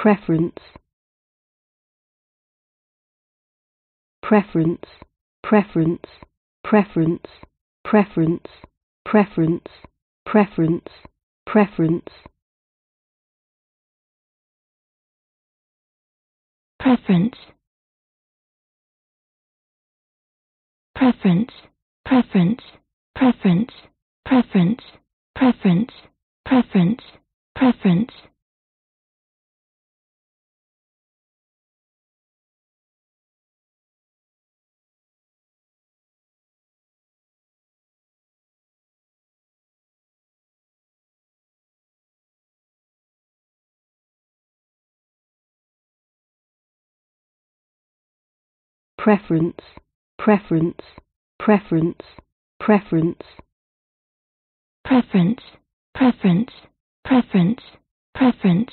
preference preference preference preference preference preference preference preference preference preference preference preference preference preference preference preference preference, preference, preference, preference. Preference, preference, preference, preference.